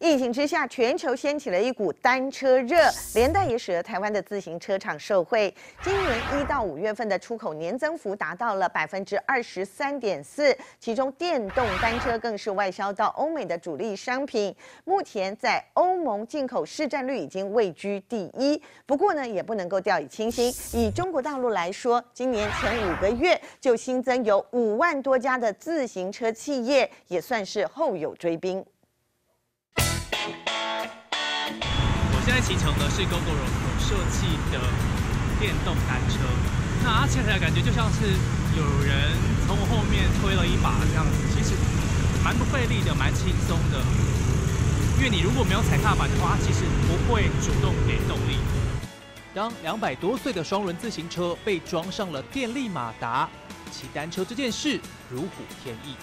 疫情之下，全球掀起了一股单车热，连带也使得台湾的自行车厂受惠。今年一到五月份的出口年增幅达到了百分之二十三点四，其中电动单车更是外销到欧美的主力商品。目前在欧盟进口市占率已经位居第一。不过呢，也不能够掉以轻心。以中国大陆来说，今年前五个月就新增有五万多家的自行车企业，也算是后有追兵。骑乘的是 GoGo 有设计的电动单车，那它骑起来感觉就像是有人从我后面推了一把这样子，其实蛮不费力的，蛮轻松的。因为你如果没有踩踏板的话，其实不会主动给动力。当两百多岁的双轮自行车被装上了电力马达，骑单车这件事如虎添翼。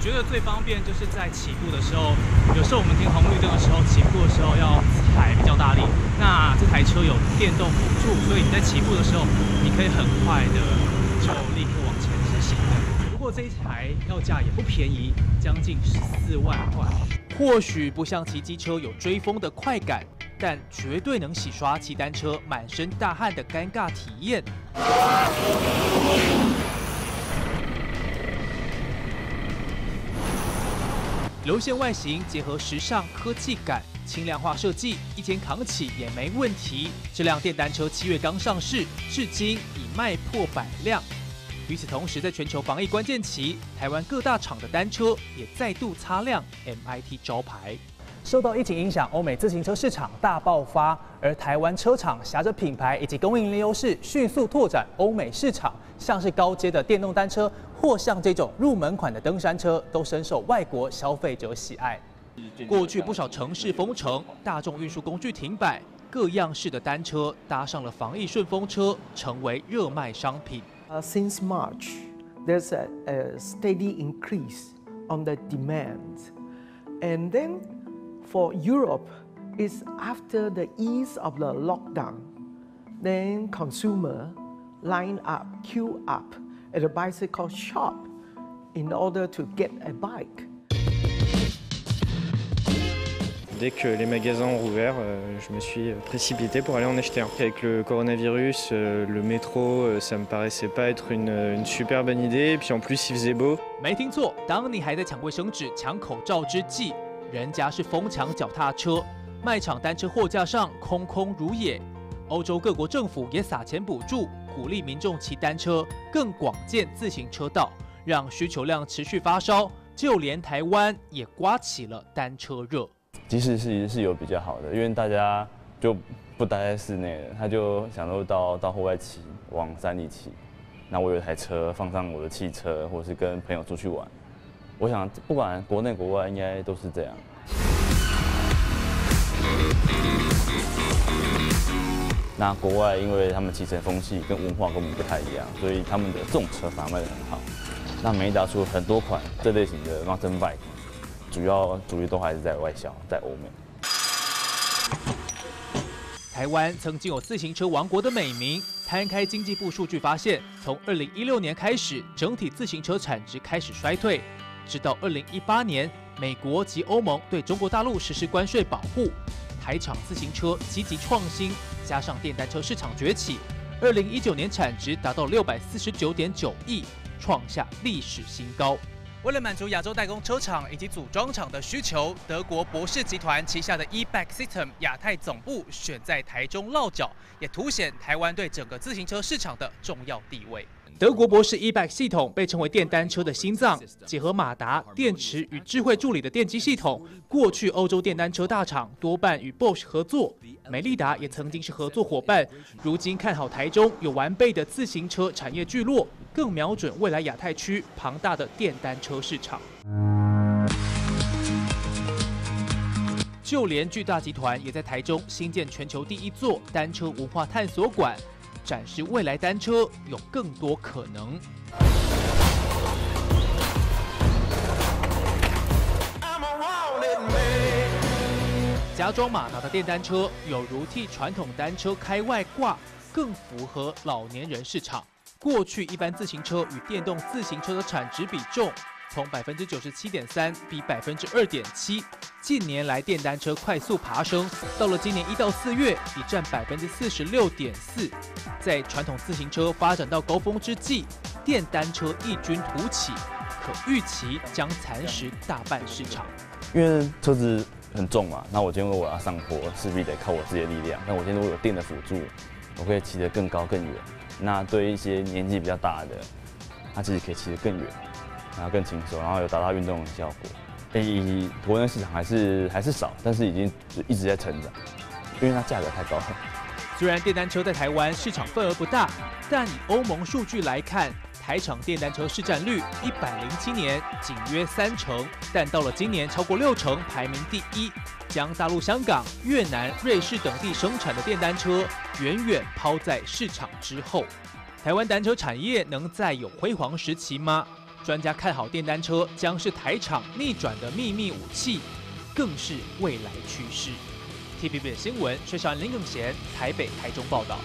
觉得最方便就是在起步的时候，有时候我们停红绿灯的时候，起步的时候要踩比较大力。那这台车有电动辅助，所以你在起步的时候，你可以很快的就立刻往前执行。不过这一台要价也不便宜，将近十四万块。或许不像骑机车有追风的快感，但绝对能洗刷骑单车满身大汗的尴尬体验。流线外形结合时尚科技感，轻量化设计，一天扛起也没问题。这辆电单车七月刚上市，至今已卖破百辆。与此同时，在全球防疫关键期，台湾各大厂的单车也再度擦亮 MIT 招牌。受到疫情影响，欧美自行车市场大爆发，而台湾车厂挟着品牌以及供应链优势，迅速拓展欧美市场。像是高阶的电动单车，或像这种入门款的登山车，都深受外国消费者喜爱。过去不少城市封城，大众运输工具停摆，各样式的单车搭上了防疫顺风车，成为热卖商品。Since March, there's a steady increase on the demand, and then. For Europe is after the ease of the lockdown, then consumer line up, queue up at a bicycle shop in order to get a bike. Dès que les magasins ont rouvert, euh, je me suis précipité pour aller en acheter un. Avec le coronavirus, euh, le métro, euh, ça me paraissait pas être une, une, super bonne idée. Et puis en plus, il faisait beau. 人家是疯抢脚踏车，卖场单车货架上空空如也。欧洲各国政府也撒钱补助，鼓励民众骑单车，更广建自行车道，让需求量持续发烧。就连台湾也刮起了单车热。即使是是有比较好的，因为大家就不待在室内了，他就想说到到户外骑，往山里骑。那我有一台车，放上我的汽车，或是跟朋友出去玩。我想，不管国内国外，应该都是这样。那国外，因为他们骑车风气跟文化跟我们不太一样，所以他们的重车反而卖得很好。那美达出很多款这类型的 mountain bike，主要主力都还是在外销，在欧美。台湾曾经有自行车王国的美名，摊开经济部数据发现，从二零一六年开始，整体自行车产值开始衰退。直到二零一八年，美国及欧盟对中国大陆实施关税保护，台厂自行车积极创新，加上电单车市场崛起，二零一九年产值达到六百四十九点九亿，创下历史新高。为了满足亚洲代工车厂以及组装厂的需求，德国博士集团旗下的 eBike System 亚太总部选在台中落脚，也凸显台湾对整个自行车市场的重要地位。德国博士 eBike 系统被称为电单车的心脏，结合马达、电池与智慧助理的电机系统。过去欧洲电单车大厂多半与 Bosch 合作，美利达也曾经是合作伙伴。如今看好台中有完备的自行车产业聚落，更瞄准未来亚太区庞大的电单车市场。就连巨大集团也在台中新建全球第一座单车文化探索馆。展示未来单车有更多可能。加装马达的电单车有如替传统单车开外挂，更符合老年人市场。过去一般自行车与电动自行车的产值比重从百分之九十七点三比百分之二点七，近年来电单车快速爬升，到了今年一到四月，已占百分之四十六点四。在传统自行车发展到高峰之际，电单车异军突起，可预期将蚕食大半市场。因为车子很重嘛，那我今天如果我要上坡，势必得靠我自己的力量。那我今天如果有电的辅助，我可以骑得更高更远。那对一些年纪比较大的，他其实可以骑得更远，然后更轻松，然后有达到运动的效果。以国内市场还是还是少，但是已经一直在成长，因为它价格太高了。虽然电单车在台湾市场份额不大，但以欧盟数据来看，台场电单车市占率一百零七年仅约三成，但到了今年超过六成，排名第一，将大陆、香港、越南、瑞士等地生产的电单车远远抛在市场之后。台湾单车产业能再有辉煌时期吗？专家看好电单车将是台场逆转的秘密武器，更是未来趋势。TVB 新闻，学校林更贤台北、台中报道。